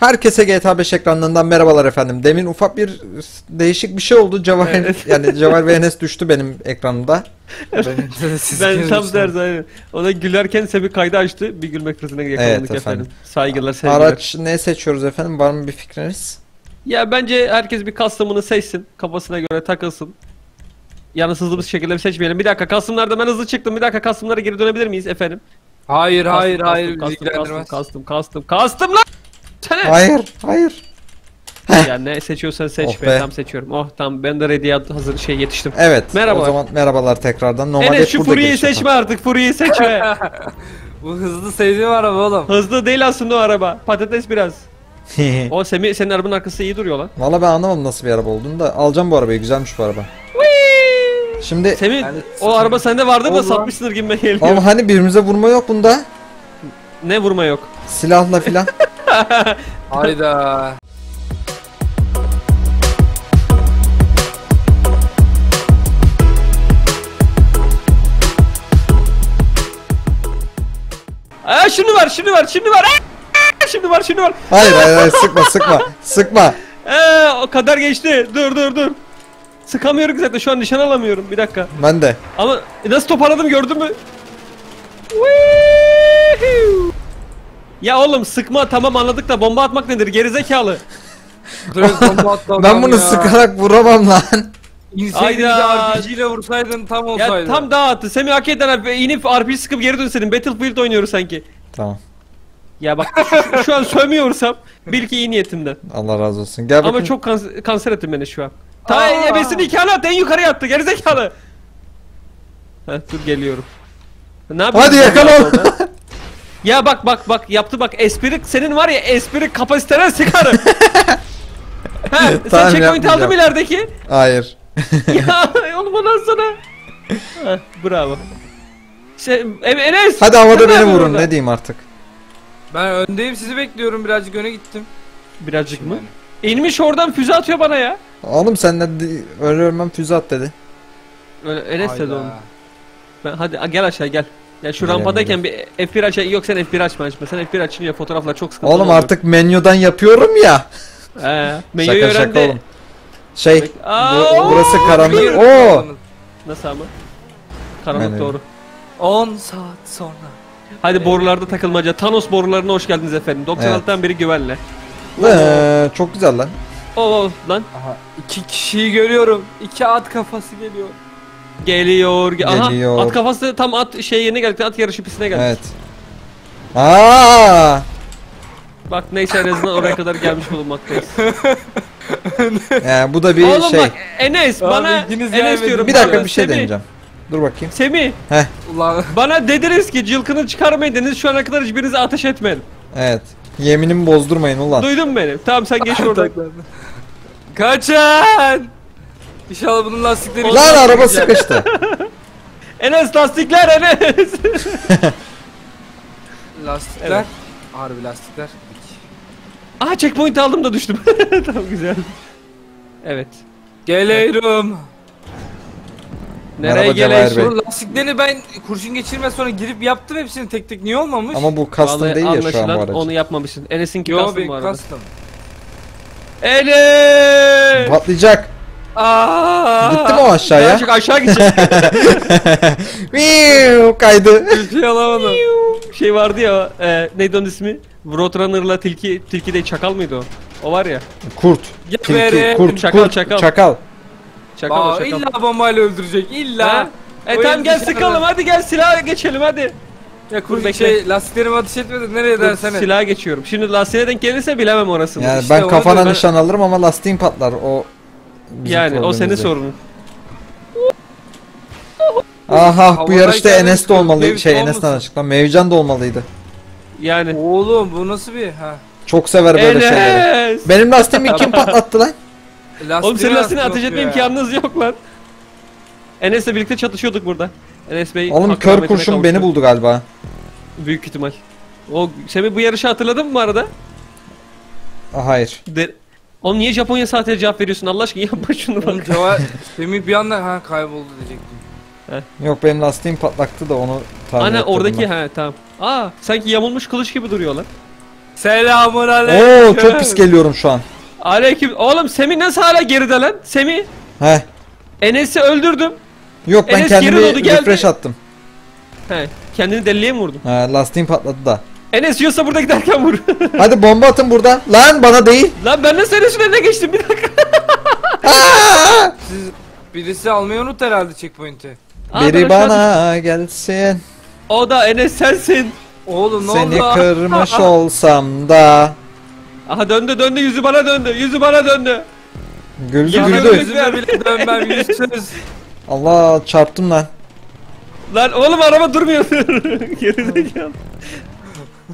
Herkese GTA 5 ekranlarından merhabalar efendim. Demin ufak bir değişik bir şey oldu. Cevher Evet. yani Cevher ve Enes düştü benim ekranımda. Ben tam tersi aynen. Ona gülerken Semih kaydı açtı. Bir gülme krizine yakalandık Evet efendim. efendim. Saygılar sevgiler. Araç ne seçiyoruz efendim? Var mı bir fikriniz? Ya bence herkes bir custom'ını seçsin. Kafasına göre takılsın. Yalnız hızlı bir şekilde bir seçmeyelim. Bir dakika custom'larda ben hızlı çıktım. Bir dakika custom'lara geri dönebilir miyiz efendim? Hayır hayır Custom, hayır custom, bizi custom, ilgilendirmez. Custom, custom, custom lan! Sene! Hayır, hayır. Ya ne seçiyorsan seç Oh be. be. Tam seçiyorum. Oh tamam ben de ready hazır şey yetiştim. Evet. Merhabalar. O zaman merhabalar tekrardan. Normalde Enes hep şu burada seçme artık. Fury'yi seçme. Bu hızlı sevdiğim araba oğlum. Hızlı değil aslında o araba. Patates biraz. O Semih senin arabanın arkası iyi duruyor lan. Valla ben anlamadım nasıl bir araba olduğunu da alacağım bu arabayı. Güzelmiş bu araba. Şimdi Semih Yani- o araba sende vardı da Oğlum. satmışsındır gibi geliyor. ama hani birbirimize vurma yok bunda. Ne vurma yok. Silahla filan. Hayda. Aa şunu var şunu var şunu var. Aa, şunu var şunu var. Hayır hayır hayır sıkma sıkma. Sıkma. Ee, o kadar geçti. Dur dur dur. Sıkamıyorum zaten şu an nişan alamıyorum. Bir dakika. Ben de. Ama nasıl toparladım gördün mü? Woohoo! Ya oğlum sıkma tamam anladık da bomba atmak nedir gerizekalı. Direkt bomba attı Ben bunu ya. sıkarak vuramam lan. İnseydin Hayda. RPG ile vursaydın tam Ya olsaydı. tam daha attı. Semih hak eden abi inip RP sıkıp geri dönseydin. Battlefield oynuyoruz sanki. Tamam. Ya bak şu, şu an sövmüyorsam bil ki iyi niyetimden. Allah razı olsun. Gel Ama bakayım. çok kanser, kanser ettin beni şu an. Ta Aa. ebesini ikna at en yukarıya attı gerizekalı. Heh dur geliyorum. Ne yapıyorsun? Hadi sen yakala. orada? Ya bak bak bak yaptı bak espri senin var ya espri kapasitene sıkarım. He sen Tamam, checkpoint yapmayacağım. aldın mı ilerideki? Hayır. ya oğlum ondan sonra. Bravo. Şey, E- Enes. Hadi havada sen ne beni yapıyorsun vurun orada? ne diyeyim artık. Ben öndeyim sizi bekliyorum birazcık öne gittim. Birazcık mı? İnmiş oradan füze atıyor bana ya. Oğlum sen de di- öyle ölmem füze at dedi. Öyle Enes dedi onu. Ben, hadi a, gel aşağı gel. Ya şu rampadayken bir F1 aç yok sen F1 açma açma. Sen F1 açınca fotoğraflar çok sıkıntı Oğlum artık menüden yapıyorum ya. He. Menüyü Şaka öğrendi. şaka oğlum. Şey, Aa, bu- burası karanlık. Oo. Nasıl ama? Karanlık Menü. doğru. 10 saat sonra. Hadi borularda takılmaca. Thanos borularına hoş geldiniz efendim. 96'dan beri güvenle. Ee, çok güzel lan. Oo lan. Aha iki kişiyi görüyorum. İki at kafası geliyor. Geliyor. ge- Aha, Geliyor. at kafası tam at şey yerine geldik. At yarışı pistine geldik. Evet. Aa! Bak neyse en azından oraya kadar gelmiş bulunmaktayız. Yani bu da bir Oğlum şey. bak Enes Abi bana ikiniz Enes gelmediniz. diyorum. Bir dakika bana, bir şey Semih, deneyeceğim. Dur bakayım. Semih Ulan. bana dediniz ki cılkını çıkarmayın dediniz şu ana kadar hiçbirinize ateş etmedim. Evet. Yeminimi bozdurmayın ulan. Duydun mu beni? Tamam sen geç oradan. Kaçın! İnşallah bunun lastikleri... Lan araba sıkıştı. Enes lastikler Enes. Lastikler. Evet. Harbi lastikler. Aha checkpoint aldım da düştüm. tamam güzel. Evet. Geliyorum. Nereye Merhaba? Bey. Bu lastikleri ben kurşun geçirmez sonra girip yaptım hepsini tek tek niye olmamış? Ama bu custom Vallahi değil ya şu an bu anlaşılan aracı. onu yapmamışsın. Enes'inki Yo custom bu arada. custom. Enes! Patlayacak. Aaaa! Gitti mi o aşağıya? Birazcık aşağı gidecek. Miu, Kaydı. Bir şey alamadım. şey vardı ya, e, neydi onun ismi? Roadrunner'la tilki, tilki de çakal mıydı o? O var ya. Kurt. Tilki, Geberin. kurt, Çakal, kurt, çakal. çakal. Çakal o Aa, çakal. illa bombayla öldürecek illa. Ha? E O tamam gel sıkalım var. hadi gel silaha geçelim hadi. Ya kurşun bekle. şey lastiklerimi ateş etmedi nereye Dur, dersene. silaha geçiyorum. Şimdi lastiğe denk gelirse bilemem orasını. Yani İşte ben o kafana da ben- nişan alırım ama lastiğin patlar. O bizim yani o senin sorunun. Aha bu Havadayken yarışta Enes de olmalıydı. Şey olmasın. Enes'ten açıklan. Mevcan da olmalıydı. Yani. Oğlum bu nasıl bir ha? Çok sever böyle şeyleri. Enes! Benim lastiğimi kim patlattı lan? Oğlum senin lastiğini ateş etme imkanınız yok lan. Enes'le birlikte çatışıyorduk burada. Enes Bey Oğlum kör rahmetine kurşun kavuştu. beni buldu galiba. Büyük ihtimal. O Semih bu yarışı hatırladın mı bu arada? Ah, hayır. De Oğlum niye Japonya saatine cevap veriyorsun Allah aşkına yapma şunu Oğlum bak. cevap Semih bir anda ha kayboldu diyecektim. Yok benim lastiğim patlaktı da onu tahmin Ana ettirdim oradaki ben. ha tamam. Aa sanki yamulmuş kılıç gibi duruyor lan. Selamun Oo aleyküm. çok pis geliyorum şu an. Aleyküm. Oğlum Semih nasıl hala geride lan? Semih. He. Enes'i öldürdüm. Yok ben Enes geri kendimi doğdu, geldi. refresh attım. He. Kendini deliliğe mi vurdun? He, lastiğim patladı da. Enes yiyorsa burada giderken vur. Hadi bomba atın burada. Lan bana değil. lan ben nasıl Enes'in önüne geçtim bir dakika. Siz birisi almayı unut herhalde checkpoint'i. Aa, ben Biri aşağı bana gelsin. O da Enes sensin. Oğlum ne Seni oldu? kırmış olsam da. Aha döndü döndü yüzü bana döndü. Yüzü bana döndü. Güldü Ya, güldü. Yüzüme bile dönmem yüzsüz. Allah çarptım lan. Lan oğlum araba durmuyor. Gerizekalı.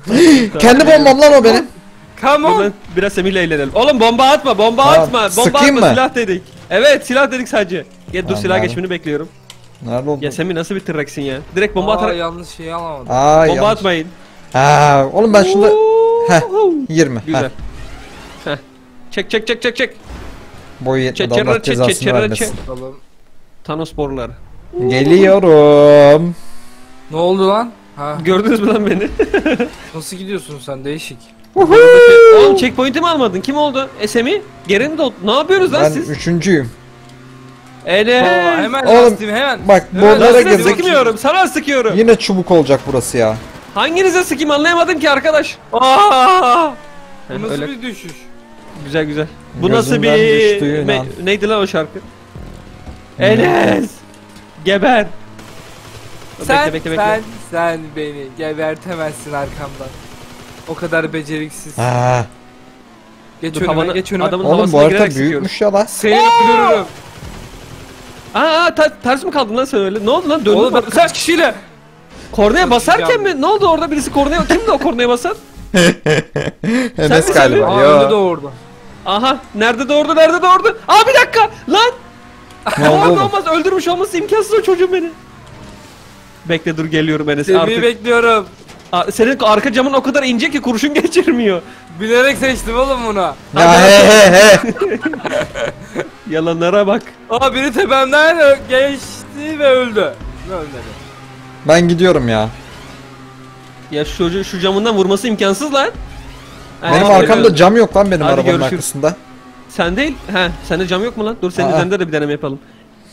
Kendi bombam lan o benim. Come on. lan, biraz Semih'le eğlenelim. Oğlum bomba atma, bomba Tamam, atma. Bomba sıkayım atma, mı? silah dedik. Evet, silah dedik sadece. Gel dur Tamam, silah abi. geçmeni bekliyorum. Nerede oldu? Ya Semih nasıl bir tırreksin ya? Direkt bomba Aa, atarak yanlış şeyi alamadım. Aa, bomba yanlış. atmayın. Ha, oğlum ben şunda Heh. Woo! 20. Güzel. Heh. Heh. Çek çek çek çek çek. Boyu yetmedi Çe- Allah çe- çe- cezasını çe- vermesin. Bakalım. Thanos boruları. Geliyorum. Ne oldu lan? Ha, Gördünüz mü lan beni? nasıl gidiyorsun sen değişik. Oğlum checkpoint'i mi almadın? Kim oldu? E Semih? Geri mi dot? Ne yapıyoruz lan Ben siz? üçüncüyüm. Enes. Aa, hemen Oğlum, lastiğim hemen. Bak lastiğe Sana girdik. sıkmıyorum, sana sıkıyorum. Yine çubuk olacak burası ya. Hanginize sıkayım anlayamadım ki arkadaş. Aa! Bu nasıl öyle. bir düşüş? Güzel güzel. Bu nasıl bir Gözümden düştüğün Me- neydi lan o şarkı? Enes! Geber! Sen, bekle bekle bekle. sen, sen beni gebertemezsin arkamdan. O kadar beceriksiz. Ha. Geç Dur, önüme, havana- geç önüme. adamın Oğlum bu havasına harita girerek büyükmüş ya lan. Seni öldürürüm. Aa ta- ters mi kaldın lan sen öyle? Ne oldu lan? Döndün Oğlum mü? ben kaç kişiyle? Kornaya basarken mi? Ne oldu orada birisi kornaya kimdi o kornaya basan? Enes galiba. Aa Yo. öldü de orada. Aha nerede doğurdu nerede doğurdu? Aa bir dakika lan! Ne oldu oğlum? olmaz öldürmüş olması imkansız o çocuğun beni. Bekle dur geliyorum Enes Seni artık. bekliyorum. Aa, senin arka camın o kadar ince ki kurşun geçirmiyor. Bilerek seçtim oğlum bunu. Ya he he he. Yalanlara bak. Aa biri tepemden ö- geçti ve öldü. Ne ölmedi? Ben gidiyorum ya. Ya şu çocuğu şu camından vurması imkansız lan. Ha, Benim işte arkamda cam yok lan benim Hadi arabanın görüşürüz. arkasında. Sen değil. He, sende cam yok mu lan? Dur senin Aa. üzerinde de bir deneme yapalım.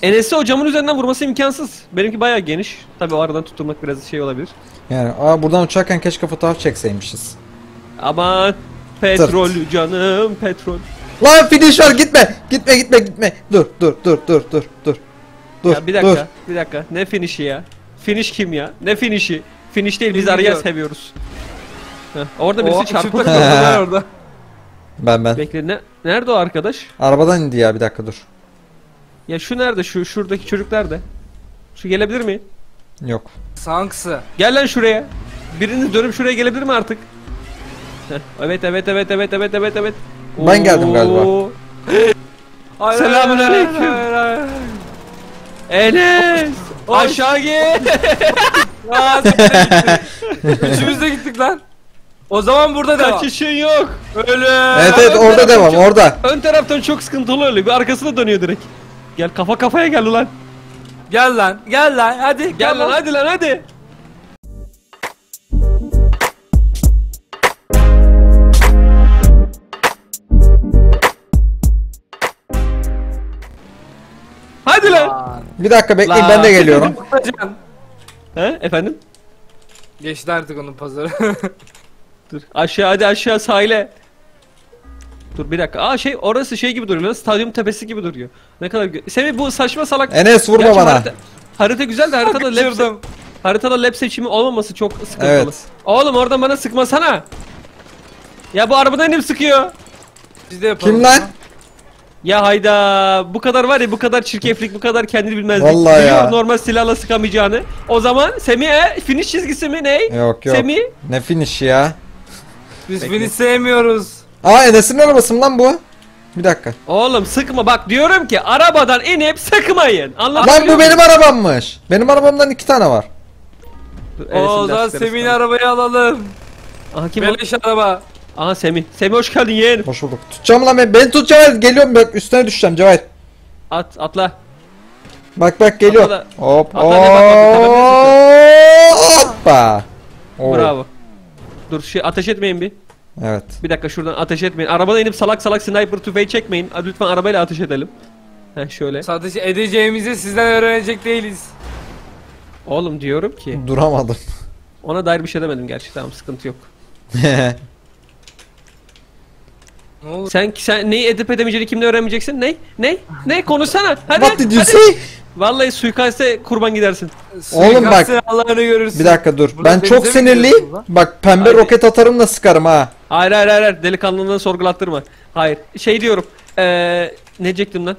Enes'i o camın üzerinden vurması imkansız. Benimki bayağı geniş. Tabii o aradan tutturmak biraz şey olabilir. Yani aa buradan uçarken keşke fotoğraf çekseymişiz. Aman petrol canım petrol. Lan finish var gitme. Gitme gitme gitme. Dur dur dur dur dur dur. Dur ya bir dakika, dur. bir dakika. Ne finish'i ya? Finish kim ya? Ne finish'i? Finish değil biz araya seviyoruz. Heh, orada birisi O çarpı. çırpık oldular orada. Ben ben. Bekle ne? Nerede o arkadaş? Arabadan indi ya bir dakika dur. Ya şu nerede? Şu şuradaki çocuk nerede? Şu gelebilir mi? Yok. Sanksı. Gel lan şuraya. Biriniz dönüp şuraya gelebilir mi artık? Heh, evet evet evet evet evet evet evet. Ben geldim galiba. Oo. Selamünaleyküm. Enes! Aşağı git! Aa. Üçümüz de gittik lan. O zaman burada devam. Kaçışın yok. Ölüm. Evet evet ön orada taraftan devam çok- orada. Ön taraftan çok sıkıntılı öyle. Bir arkasına dönüyor direkt. Gel kafa kafaya gel ulan. Gel lan. Gel lan. Hadi. Gel lan hadi lan hadi. Hadi lan. Bir dakika bekleyin ben de geliyorum. He efendim? Geçti artık onun pazarı. Dur aşağı hadi aşağı sahile. Dur bir dakika. Aa şey orası şey gibi duruyor. Stadyum tepesi gibi duruyor. Ne kadar Semih bu saçma salak. Enes vurma Gerçi bana. Harita, harita güzel de haritada lap, Kaçırdım. haritada lap seçimi olmaması çok sıkıntılı. Evet. Oğlum oradan bana sıkmasana. Ya bu arabadan inip sıkıyor. Biz de yapalım. Kim lan? Ya hayda bu kadar var ya bu kadar çirkeflik bu kadar kendini bilmezlik. Vallahi ya. Biliyor normal silahla sıkamayacağını. O zaman Semih'e finish çizgisi mi ne? Yok yok. Semih Ne finish ya? Biz Bekle. beni sevmiyoruz. Aa Enes'in arabası mı lan bu? Bir dakika. oğlum sıkma bak diyorum ki arabadan inip sıkmayın. Anlatabiliyor Lan bu benim arabammış. Benim arabamdan iki tane var. O zaman Semih'in arabayı alalım. Aha kim o? Beleş araba. Aha Semih. Semih hoş geldin yeğenim. Hoş bulduk. Tutacağım lan beni. Beni tut Cevahir. Geliyorum bak üstüne düşeceğim Cevahir. At atla. Bak bak geliyor. Atla da- Hop atla ne bak, bak, Hoppa. Oo. Bravo. Dur şey ateş etmeyin bir. Evet. Bir dakika şuradan ateş etmeyin. Arabadan inip salak salak sniper tüfeği çekmeyin. Hadi Lütfen arabayla ateş edelim. Heh şöyle. Sadece edeceğimizi sizden öğrenecek değiliz. Oğlum diyorum ki. Duramadım. Ona dair bir şey demedim gerçi. Tamam sıkıntı yok. Ne olur. Sen sen neyi edip edemeyeceğini kimle öğrenmeyeceksin? Ne? Ne? Ne? Konuşsana. Hadi. What did you hadi. say? Vallahi suikaste kurban gidersin. Oğlum bak. Allah'ını görürsün. Bir dakika dur. Burada Ben çok sinirliyim. Bak pembe Haydi. roket atarım da sıkarım ha. Hayır hayır hayır. hayır. Delikanlılığını sorgulattırma. Hayır. Şey diyorum. Ee, ne diyecektim lan?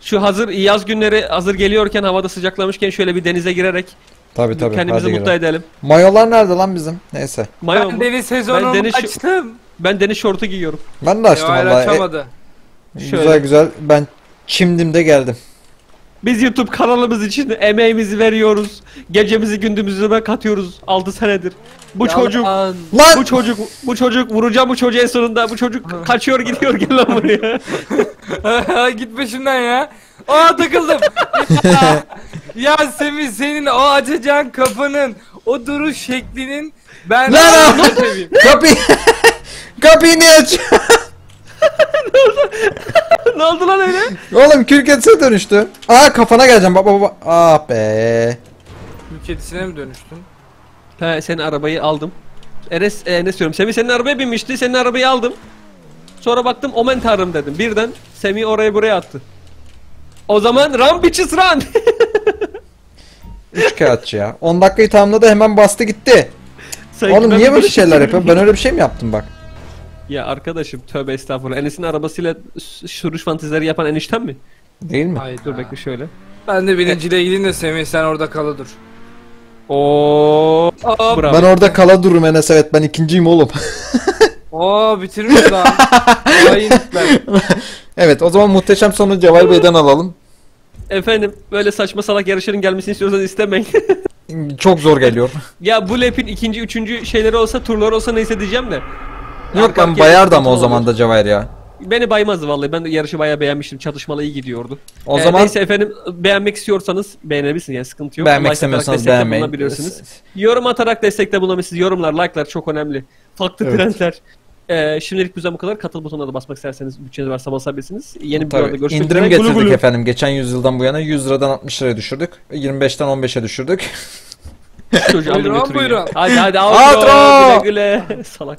Şu hazır yaz günleri hazır geliyorken havada sıcaklamışken şöyle bir denize girerek Tabi tabi. kendimizi mutlu girelim. edelim. Mayolar nerede lan bizim? Neyse. Mayo Ben mu? deniz sezonumu deniz- açtım. Ben deniz şortu giyiyorum. Ben de açtım Hayır vallahi. E, açamadı. güzel Şöyle. güzel. Ben çimdim de geldim. Biz YouTube kanalımız için emeğimizi veriyoruz. Gecemizi gündüzümüze katıyoruz 6 senedir. Bu çocuk Yalan. Lan! bu çocuk bu çocuk vuracağım bu çocuğu en sonunda. Bu çocuk kaçıyor gidiyor gel lan buraya. Git peşimden ya. Aa takıldım. ya, ya Semih senin o açacağın kapının o duruş şeklinin ben Lan! Kapıyı Kapıyı niye aç? ne oldu lan öyle? Oğlum kül kedisine dönüştü. Aa kafana geleceğim baba baba. Ah be. Kül kedisine mi dönüştün? He senin arabayı aldım. Enes e, ne diyorum? Semih senin arabaya binmişti. Senin arabayı aldım. Sonra baktım omen tanrım dedim. Birden Semih oraya buraya attı. O zaman run bitches run. 3 kağıtçı ya. 10 dakikayı tamamladı hemen bastı gitti. Sanki Oğlum niye böyle şey şeyler yapıyorsun? Ben öyle bir şey mi yaptım bak? Ya arkadaşım tövbe estağfurullah. Enes'in arabasıyla sürüş fantezileri yapan enişten mi? Değil mi? Hayda. Dur bekle şöyle. Ben de birinciyle gideyim de Semih sen orada kala dur. Oo. Aa, Bravo. Ben orada kala dururum Enes evet ben ikinciyim oğlum. Oo bitirmiş lan. Evet o zaman muhteşem sonu Cevahir Bey'den alalım. Efendim böyle saçma salak yarışların gelmesini istiyorsanız istemeyin. Çok zor geliyor. ya bu lap'in ikinci, üçüncü şeyleri olsa, turları olsa neyse diyeceğim de. Yok ben bayardı ama o zaman da Cevahir ya. Beni baymazdı vallahi. Ben de yarışı bayağı beğenmiştim. Çatışmalı iyi gidiyordu. O Ee, zaman neyse efendim beğenmek istiyorsanız beğenebilirsiniz yani sıkıntı yok. beğenmek Like istemiyorsanız beğenmeyin. bulunabilirsiniz. Yorum atarak destekte bulunabilirsiniz. Yorumlar, like'lar çok önemli. Farklı Evet. trendler. Ee, şimdilik bizden bu kadar. Katıl butonuna da basmak isterseniz bütçeniz varsa basabilirsiniz. Yeni bir videoda görüşmek İndirim üzere. Gulu getirdik gulu. efendim geçen yüzyıldan bu yana 100 liradan 60 liraya düşürdük. 25'ten 15'e düşürdük. Çocuğu ya. buyurun. Hadi hadi outro. Güle güle. Salak.